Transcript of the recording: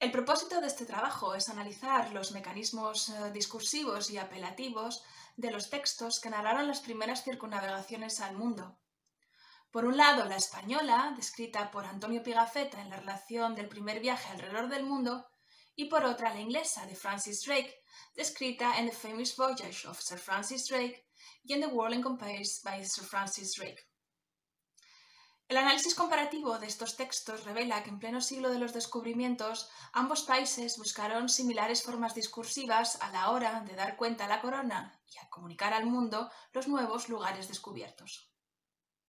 El propósito de este trabajo es analizar los mecanismos eh, discursivos y apelativos de los textos que narraron las primeras circunnavegaciones al mundo. Por un lado, la española, descrita por Antonio Pigafetta en la relación del primer viaje alrededor del mundo, y por otra, la inglesa de Francis Drake, descrita en The Famous Voyage of Sir Francis Drake y en The World Encompassed by Sir Francis Drake. El análisis comparativo de estos textos revela que en pleno siglo de los descubrimientos ambos países buscaron similares formas discursivas a la hora de dar cuenta a la corona y a comunicar al mundo los nuevos lugares descubiertos.